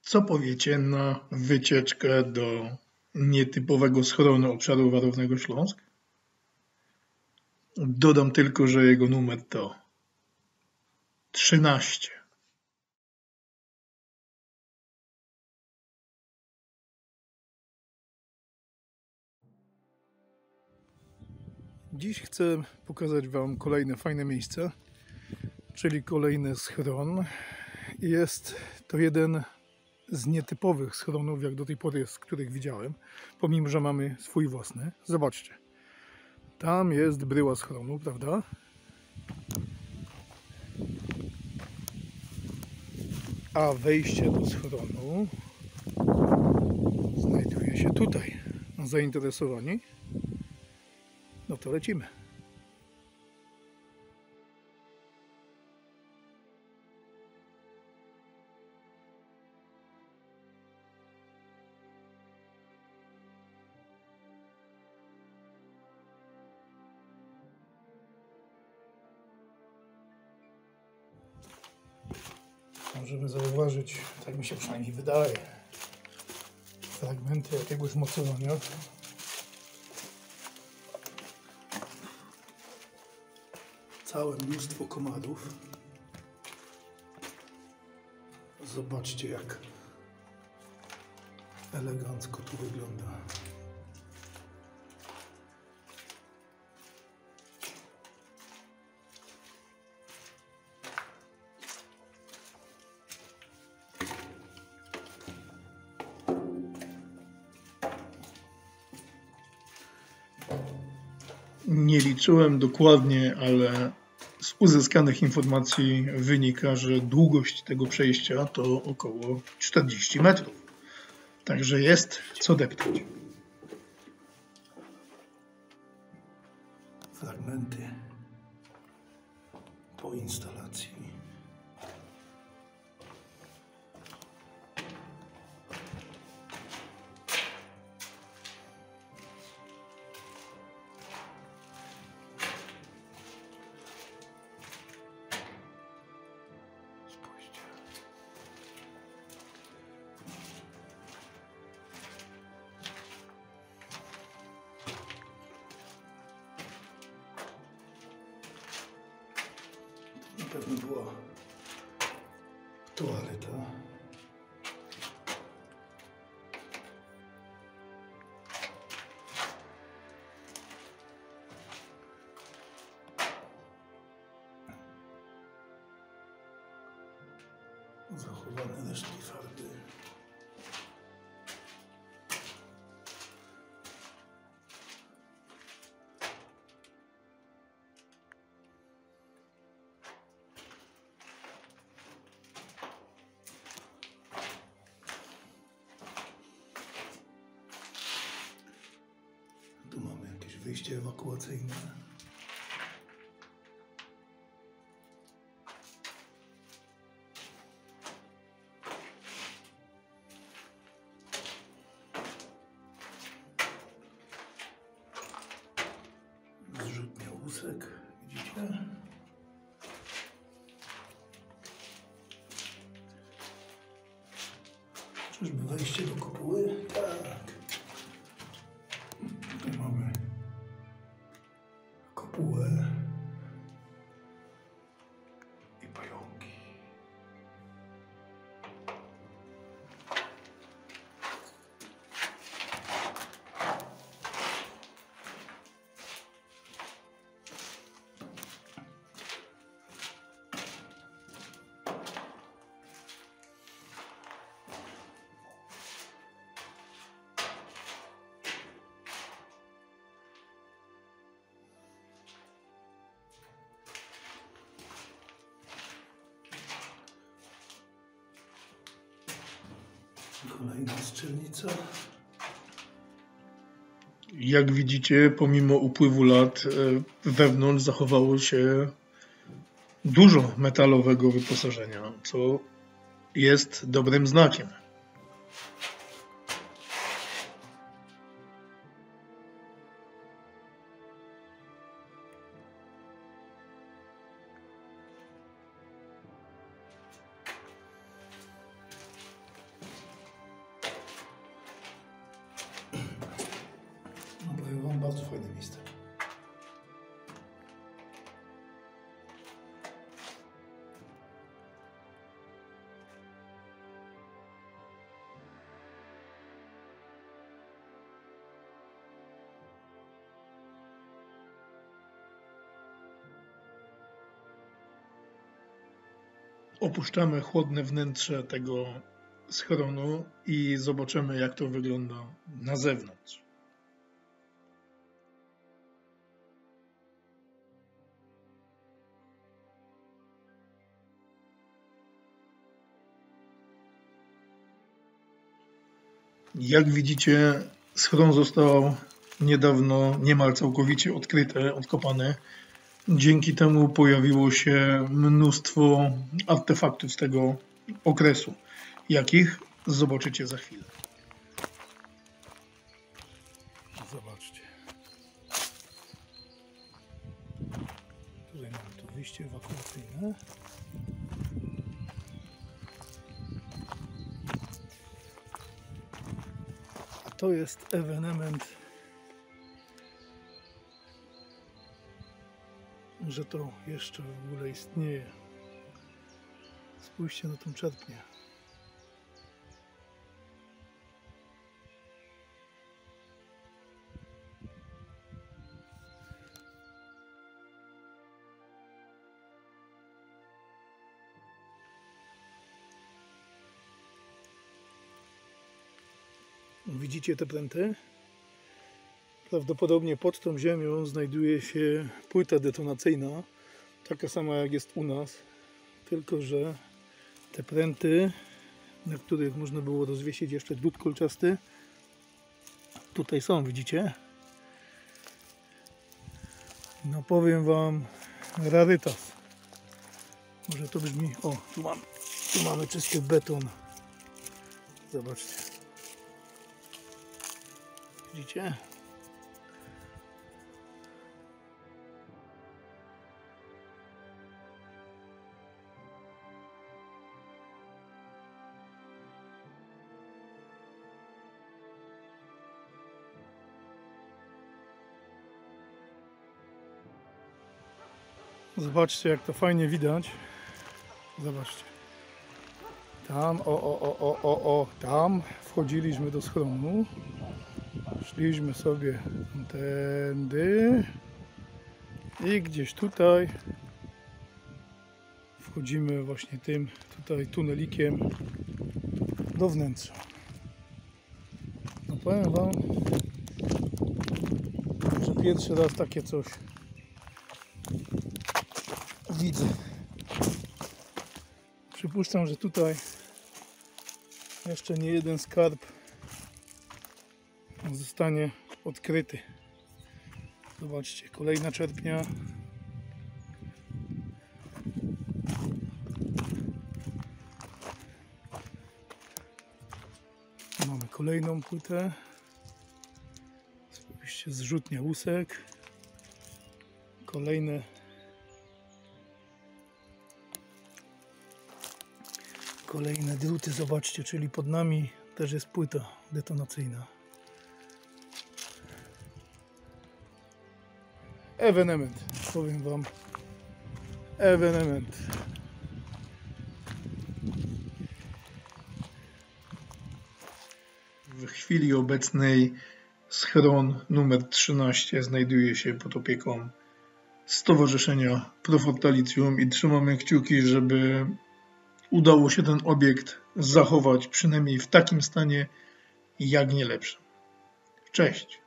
Co powiecie na wycieczkę do nietypowego schronu obszaru warownego Śląsk? Dodam tylko, że jego numer to trzynaście. Dziś chcę pokazać Wam kolejne fajne miejsce, czyli kolejny schron. Jest to jeden z nietypowych schronów, jak do tej pory, z których widziałem, pomimo, że mamy swój własny. Zobaczcie. Tam jest bryła schronu, prawda? A wejście do schronu znajduje się tutaj. Zainteresowani? No to lecimy. Możemy zauważyć, tak mi się przynajmniej wydaje, fragmenty jakiegoś mocowania. Całe mnóstwo komadów. Zobaczcie, jak elegancko tu wygląda. Nie liczyłem dokładnie, ale z uzyskanych informacji wynika, że długość tego przejścia to około 40 metrów. Także jest co deptać. Fragmenty po instalacji. Pewno była toaleta. Zachowane resztki farby. Wyjście ewakuacyjne. Łusek, widzicie? Czyżby wejście do kopuły? Tak. What. Kolejna strzelnica. Jak widzicie, pomimo upływu lat e, wewnątrz zachowało się dużo metalowego wyposażenia, co jest dobrym znakiem. Bardzo fajne miejsce. Opuszczamy chłodne wnętrze tego schronu i zobaczymy, jak to wygląda na zewnątrz. Jak widzicie, schron został niedawno niemal całkowicie odkryty, odkopany. Dzięki temu pojawiło się mnóstwo artefaktów z tego okresu. Jakich? Zobaczycie za chwilę. Zobaczcie. Tutaj mamy to wyjście ewakuacyjne. To jest ewenement, że to jeszcze w ogóle istnieje. Spójrzcie na tą czerpnię. Widzicie te pręty? Prawdopodobnie pod tą ziemią znajduje się płyta detonacyjna, taka sama jak jest u nas, tylko że te pręty, na których można było rozwiesić jeszcze drut kolczasty, tutaj są, widzicie? No powiem Wam, rarytas. Może to brzmi... O, tu, mam, tu mamy czysty beton. Zobaczcie. Widzicie? Zobaczcie jak to fajnie widać. Zobaczcie. Tam, o, o, o, o, o, o, tam wchodziliśmy do schronu. Szliśmy sobie tędy i gdzieś tutaj wchodzimy właśnie tym tutaj tunelikiem do wnętrza. No powiem Wam, że pierwszy raz takie coś widzę. Przypuszczam, że tutaj jeszcze nie jeden skarb zostanie odkryty. Zobaczcie, kolejna czerpnia. Mamy kolejną płytę. Spójrzcie, zrzutnia łusek. Kolejne Kolejne druty, zobaczcie, czyli pod nami też jest płyta detonacyjna. Ewenement, powiem Wam. Ewenement. W chwili obecnej schron numer 13 znajduje się pod opieką Stowarzyszenia Profortalicjum i trzymamy kciuki, żeby udało się ten obiekt zachować przynajmniej w takim stanie, jak nie lepszym. Cześć!